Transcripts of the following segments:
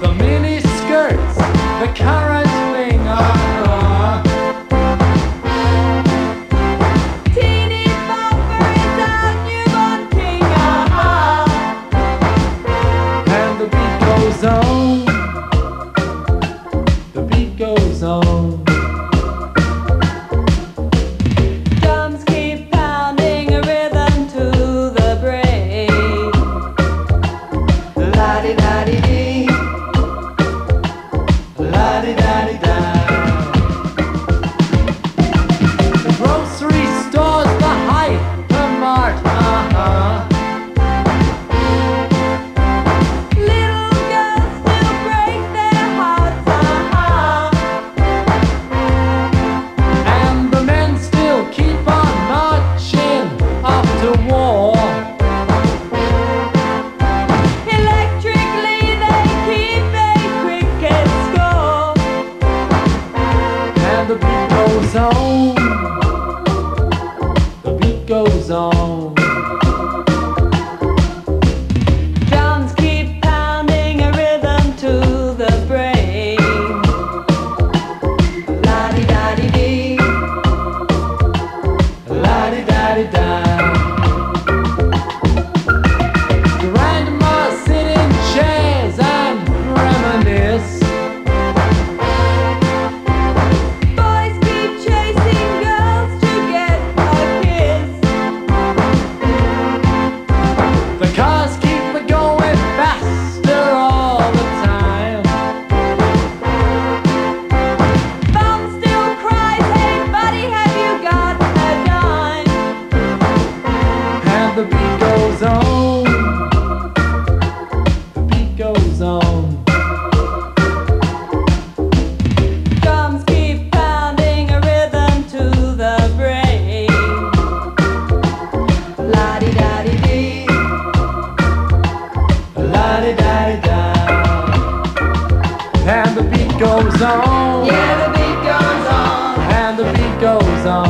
the mini skirts, the current thing on. The Teeny bopper is king, And the beat goes on, the beat goes on. la di da The beat goes on.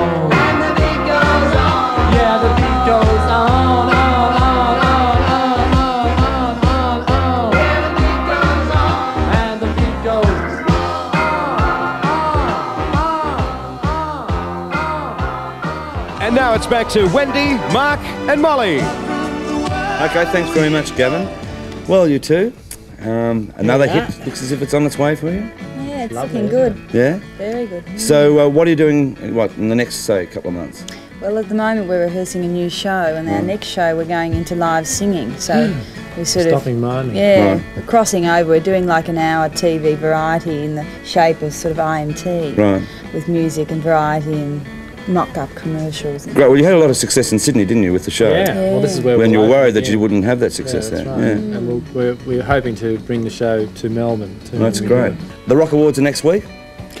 On. and the beat goes on. Yeah, the beat goes on. On, on, on, on, on, on, on, on. Yeah, the beat goes on. And the beat goes And now it's back to Wendy, Mark, and Molly. Okay, thanks very much, Gavin. Well, you too. Um, another hit. Looks as if it's on its way for you. Yeah, it's looking good. Yeah. Very good. So, uh, what are you doing? What in the next, say, couple of months? Well, at the moment we're rehearsing a new show, and our next show we're going into live singing. So we're sort Stopping of mining. yeah, Right. we're crossing over. We're doing like an hour TV variety in the shape of sort of IMT, Right. with music and variety and mock-up commercials. And Great. Well, you had a lot of success in Sydney, didn't you, with the show? Yeah. Well, this is where When we're you were worried that you wouldn't have that Yeah, success that's there. right. Yeah. And we'll, we're, we're hoping to bring the show to Melbourne. Too. That's great. The Rock Awards are next week.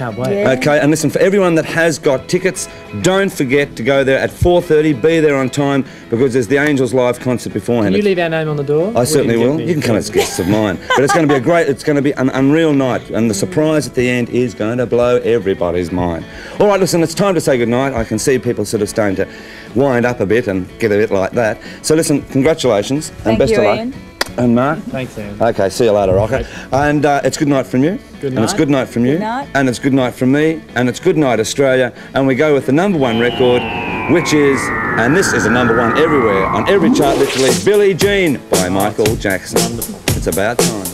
Can't wait. Yeah. Okay, and listen, for everyone that has got tickets, don't forget to go there at 4.30, be there on time, because there's the Angels live concert beforehand. Can you leave our name on the door? I certainly will. get You can come as guests of mine. But it's going to be a great, it's going to be an unreal night. And the surprise at the end is going to blow everybody's mind. All right, listen, it's time to say goodnight. I can see people sort of starting to wind up a bit and get a bit like that. So listen, congratulations and Thank best you, of luck. Ian. And Mark? Thanks, Ian. Okay, see you later, Rocker. And uh, it's good night from you. Good night. And it's good night from you. Good night. And it's good night from me. And it's good night, Australia. And we go with the number one record, which is, and this is a number one everywhere, on every chart literally, Billie Jean by Michael Jackson. Wonderful. It's about time.